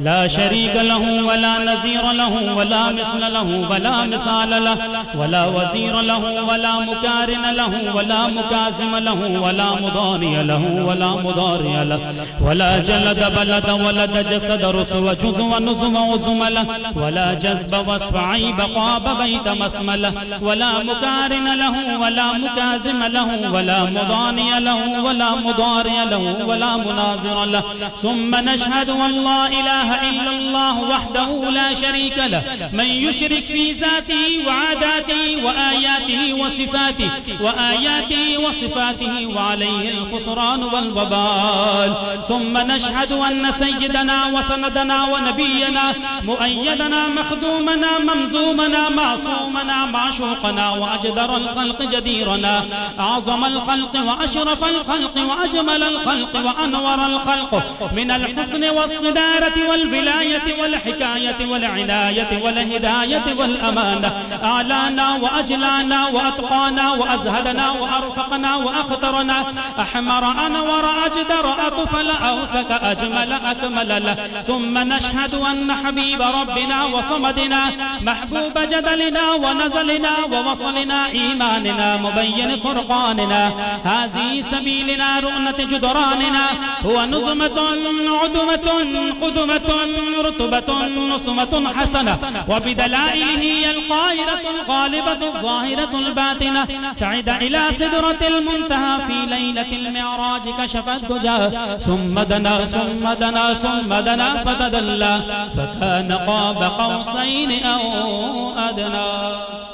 لا شريك له ولا نزير له ولا مثل له ولا مثال له ولا وزير له ولا مكارن له ولا مكازم له ولا مضاري له ولا مضاري له ولا جلد بلد ولد جسد رسو جزو نزم وزمله ولا جذب وصف عيب قاب بيت مسمله ولا مكارن له ولا مكازم له ولا مضاني له ولا مضاري له ولا مناظر له ثم نشهد والله إله إلا الله وحده لا شريك له. من يشرك في ذاته وعاداته وآياته وصفاته وآياته وصفاته وعليه الخسران والوبال. ثم نشهد أن سيدنا وسندنا ونبينا مؤيدنا مخدومنا ممزومنا معصومنا معشوقنا وأجدر الخلق جديرنا. أعظم الخلق وأشرف الخلق وأجمل الخلق وأنور الخلق. من الحسن والصدارة والولاية والحكاية والعناية والهداية والأمانة. أعلانا وأجلانا وأتقانا وأزهدنا وأرفقنا وأخطرنا أحمر أنور أجدر أطفل أوسك أجمل أكمل له. ثم نشهد أن حبيب ربنا وصمدنا محبوب جدلنا ونزلنا ووصلنا إيماننا مبين فرقاننا هذه سبيلنا رؤنة جدراننا. هو نظمة عدمة قدمة رتبة نصمة حسنة. وبدلائله هي القاهرة الغالبة الظاهرة الباطنة. سعد إلى سدرة المنتهى في ليلة المعراج كشف الدجى. ثم دنا ثم دنا ثم دنا فتدلى. فكان قاب قوسين أو أدنى.